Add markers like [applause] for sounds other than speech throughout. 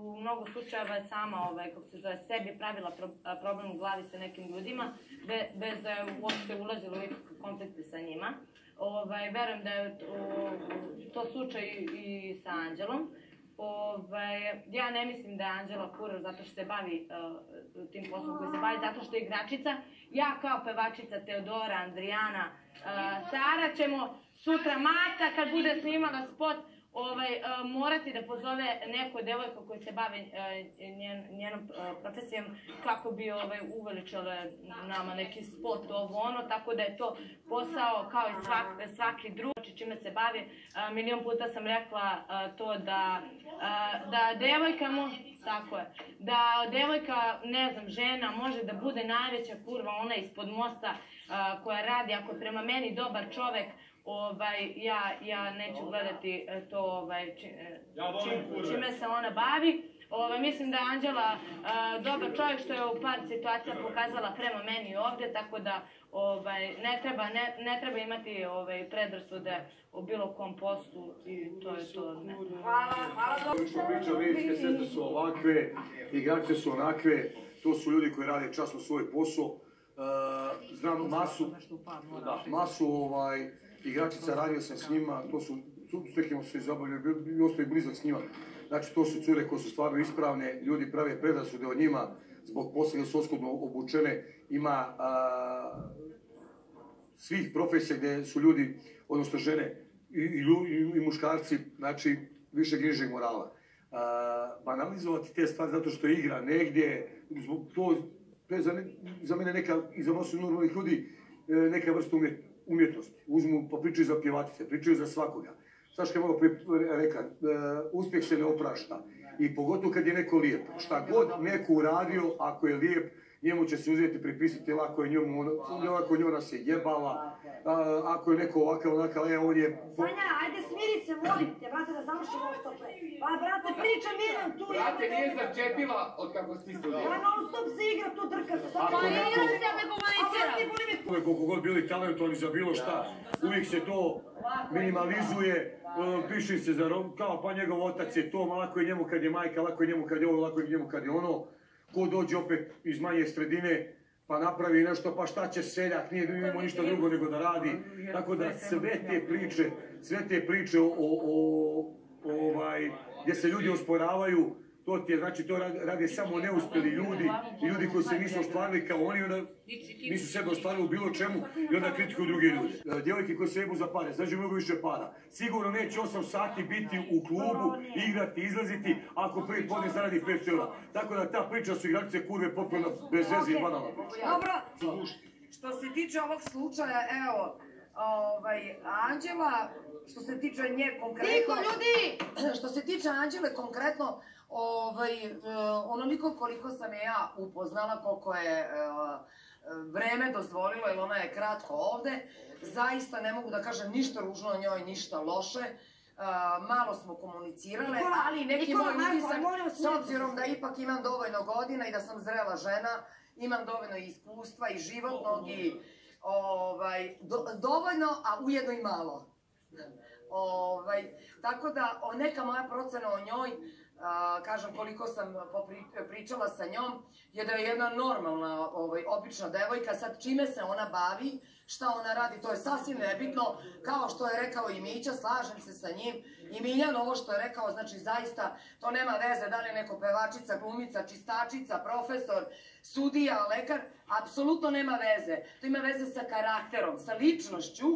U mnogo slučajeva je sama, ovaj, kako se zove, sebi pravila pro, problem u glavi sa nekim ljudima, be, bez da je uopšte ulazila u konflikte sa njima. Ovaj, verujem da je to, to slučaj i sa Anđelom. Ovaj, ja ne mislim da je Anđela kurar zato što se bavi uh, tim poslom koji se bavi, zato što je igračica. Ja kao pevačica Teodora, Andrijana, uh, Sara ćemo sutra Maca kad bude snimala spot, ovaj, uh, morati da pozove neku devojku koja se bavi uh, njen, njenom uh, profesijom kako bi ovaj, uveličale nama neki spot ovo ono, tako da je to posao kao i svak, svaki drugi čime se bavi. Milion puta sam rekla to da, da devojka mo, tako je, da devojka, ne znam, žena može da bude najveća kurva, ona ispod mosta koja radi, ako je prema meni dobar čovek, ovaj, ja, ja neću gledati e, to ovaj, či, e, či, čime se ona bavi. Ovaj, mislim da je Anđela uh, dobar čovjek što je u par situacija pokazala prema meni ovde, tako da ovaj, ne, treba, ne, ne treba imati ovaj, predrasude o bilo kom poslu i to je to. Ne. Hvala, hvala. Što priča, medicinske sestre su ovakve, igrače su onakve, to su ljudi koji rade časno svoj posao. Uh, znam masu, da, masu ovaj, igračica, radio sam s njima, to su, s nekima se zabavljali, i ostaju blizak s njima. Znači, to su cure koje su stvarno ispravne, ljudi prave predrasude o njima, zbog posle su oskudno obučene, ima a, svih profesija gde su ljudi, odnosno žene i, i, i muškarci, znači, više nižeg morala. A, banalizovati te stvari zato što igra negdje, zbog to, to je za, ne, za mene neka, i za mnosu normalnih ljudi, e, neka vrsta umjetnosti umjetnosti. Uzmu, pa pričaju za pjevatice, pričaju za svakoga. Saška je malo reka, uh, uspjeh se ne oprašta. I pogotovo kad je neko lijep. Šta god neko uradio, ako je lijep, njemu će se uzeti pripisati lako je njemu, lako njoj nas je jebala, a, ako je neko ovakav, onakav, e, on je... Sanja, ajde smiri se, molim te, brate, da završimo ovo stop Pa, brate, priča miram tu. Brate, nije začepila od kako si ti Ja non stop se igra tu, drka se. Samo Ako ja neko- se me komunicira. Koliko god bili talentovani za bilo šta, uvijek se to minimalizuje, e, piše se za ro- kao pa njegov otac je to, lako je njemu kad je majka, lako je njemu kad je ovo, lako je njemu kad je ono. Ko dođe opet iz manje sredine, pa napravi nešto, pa šta će seljak, nije imamo ništa drugo nego da radi. Tako da sve te priče, sve te priče o, o, o ovaj, gdje se ljudi osporavaju, to ti je, znači, to rade, samo neuspjeli ljudi, i ljudi koji se nisu ostvarili kao oni, onda nisu sebe ostvarili u bilo čemu i onda kritikuju druge ljude. Djevojke koje se jebu za pare, znači mnogo više para. Sigurno neće 8 sati biti u klubu, igrati, izlaziti, ako prvi podne zaradi 5 eura. Tako da ta priča su igračice kurve potpuno bez veze i banalna priča. Dobro, što se tiče ovog slučaja, evo, ovaj, Anđela, što se tiče nje konkretno... Tiho, ljudi! [clears throat] Što se tiče Anđele konkretno, ovaj, e, onoliko koliko sam je ja upoznala, koliko je e, vreme dozvolilo, jer ona je kratko ovde, zaista ne mogu da kažem ništa ružno o njoj, ništa loše. Uh, malo smo komunicirale, Nikola, ali neki Nikola, moj utisak, s obzirom da ipak imam dovoljno godina i da sam zrela žena, imam dovoljno iskustva i životnog i ovaj, do, dovoljno, a ujedno i malo. Ovaj, tako da, neka moja procena o njoj, a, kažem koliko sam popri, pričala sa njom, je da je jedna normalna, ovaj, obična devojka, sad čime se ona bavi, šta ona radi, to je sasvim nebitno, kao što je rekao i Mića, slažem se sa njim, i Miljan ovo što je rekao, znači zaista to nema veze da li je neko pevačica, glumica, čistačica, profesor, sudija, lekar, apsolutno nema veze. To ima veze sa karakterom, sa ličnošću,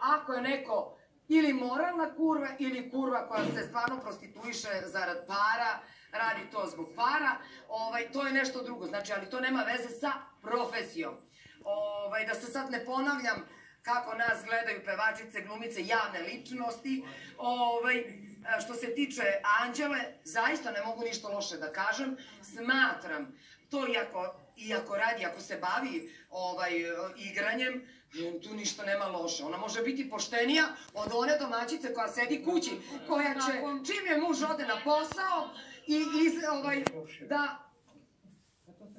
ako je neko ili moralna kurva ili kurva koja se stvarno prostituiše zarad para, radi to zbog para, ovaj, to je nešto drugo. Znači, ali to nema veze sa profesijom. Ovaj, da se sad ne ponavljam kako nas gledaju pevačice, glumice, javne ličnosti. Ovaj, što se tiče Anđele, zaista ne mogu ništa loše da kažem. Smatram, to iako, iako radi, ako se bavi ovaj, igranjem, tu ništa nema loše. Ona može biti poštenija od one domaćice koja sedi kući, koja će, čim je muž ode na posao, i iz, ovaj, da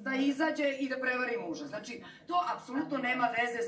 da izađe i da prevari muža. Znači, to apsolutno nema veze